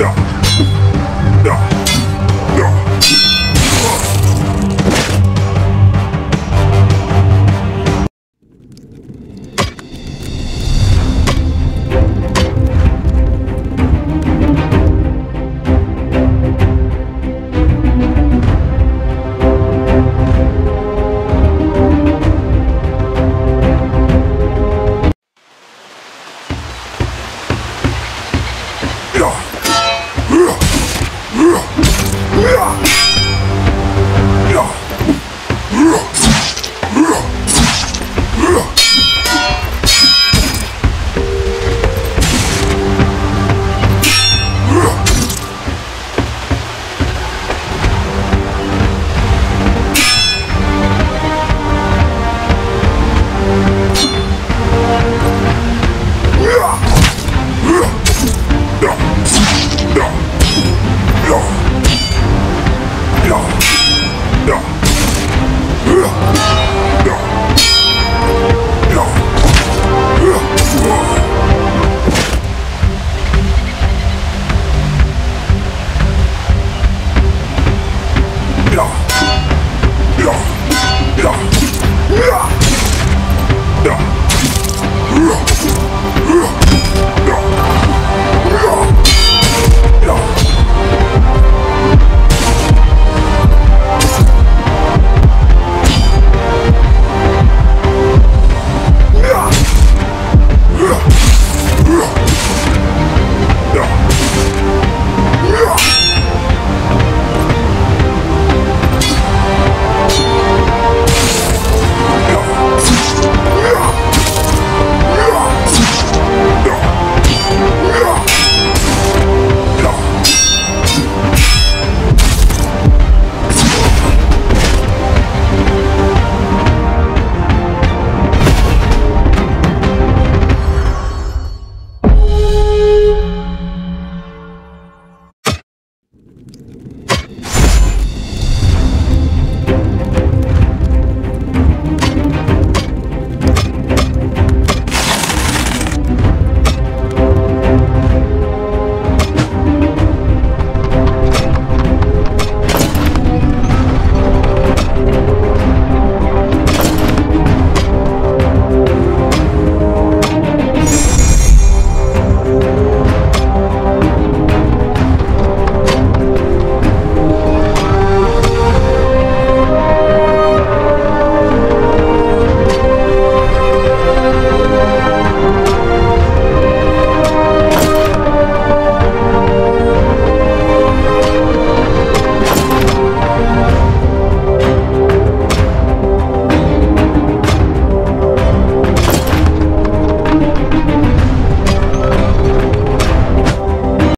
Yeah.